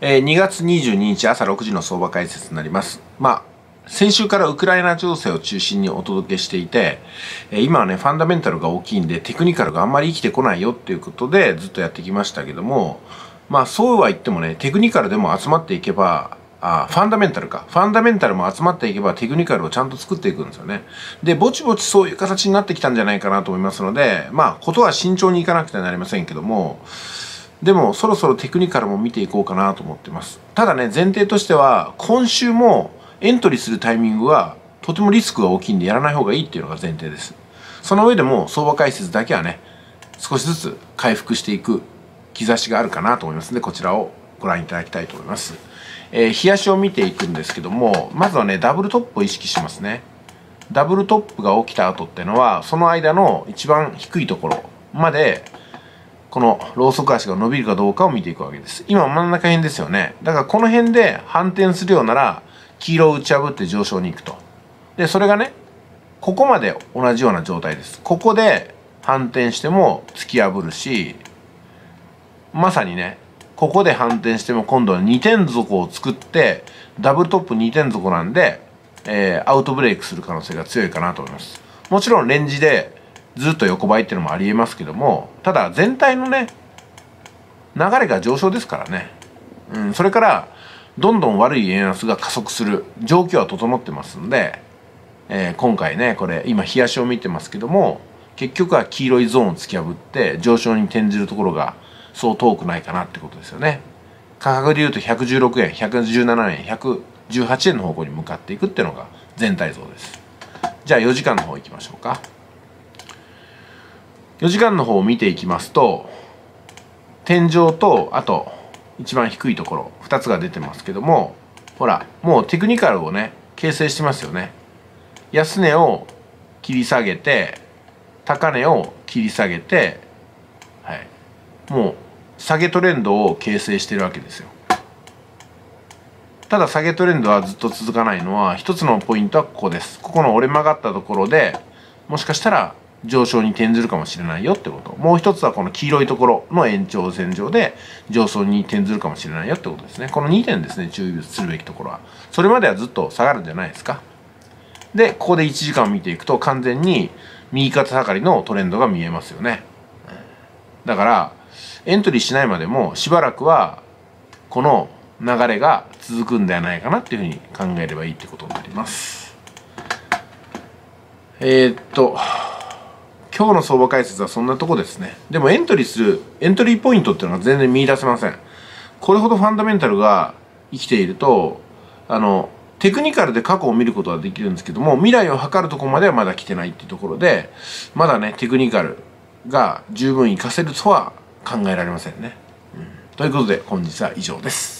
えー、2月22日朝6時の相場解説になります。まあ、先週からウクライナ情勢を中心にお届けしていて、え今はね、ファンダメンタルが大きいんで、テクニカルがあんまり生きてこないよっていうことでずっとやってきましたけども、まあそうは言ってもね、テクニカルでも集まっていけば、あファンダメンタルか。ファンダメンタルも集まっていけばテクニカルをちゃんと作っていくんですよね。で、ぼちぼちそういう形になってきたんじゃないかなと思いますので、まあ、ことは慎重にいかなくてはなりませんけども、でもそろそろテクニカルも見ていこうかなと思ってます。ただね、前提としては、今週もエントリーするタイミングはとてもリスクが大きいんでやらない方がいいっていうのが前提です。その上でも相場解説だけはね、少しずつ回復していく兆しがあるかなと思いますので、こちらをご覧いただきたいと思います。えー、冷やしを見ていくんですけども、まずはね、ダブルトップを意識しますね。ダブルトップが起きた後っていうのは、その間の一番低いところまでこのローソク足が伸びるかどうかを見ていくわけです。今真ん中辺ですよね。だからこの辺で反転するようなら、黄色を打ち破って上昇に行くと。で、それがね、ここまで同じような状態です。ここで反転しても突き破るし、まさにね、ここで反転しても今度は2点底を作って、ダブルトップ2点底なんで、えー、アウトブレイクする可能性が強いかなと思います。もちろんレンジでずっと横ばいっていうのもありえますけどもただ全体のね流れが上昇ですからね、うん、それからどんどん悪い円安が加速する状況は整ってますんで、えー、今回ねこれ今冷やしを見てますけども結局は黄色いゾーンを突き破って上昇に転じるところがそう遠くないかなってことですよね。価格でいうと116円117円118円の方向に向かっていくっていうのが全体像です。じゃあ4時間の方行きましょうか。4時間の方を見ていきますと天井とあと一番低いところ2つが出てますけどもほらもうテクニカルをね形成してますよね。安値を切り下げて高値を切り下げて、はい、もう下げトレンドを形成してるわけですよ。ただ下げトレンドはずっと続かないのは一つのポイントはここです。ここの折れ曲がったところでもしかしたら上昇に転ずるかもしれないよってこと。もう一つはこの黄色いところの延長線上で上昇に転ずるかもしれないよってことですね。この2点ですね注意するべきところは。それまではずっと下がるんじゃないですか。でここで1時間見ていくと完全に右肩下がりのトレンドが見えますよね。だからエントリーしないまでもしばらくはこの流れが続くんではないかなっていうふうに考えればいいってことになります。えー、っと今日の相場解説はそんなとこですね。でもエントリーする、エントリーポイントっていうのは全然見出せません。これほどファンダメンタルが生きていると、あの、テクニカルで過去を見ることはできるんですけども、未来を測るとこまではまだ来てないっていうところで、まだね、テクニカルが十分活かせるとは考えられませんね。うん、ということで、本日は以上です。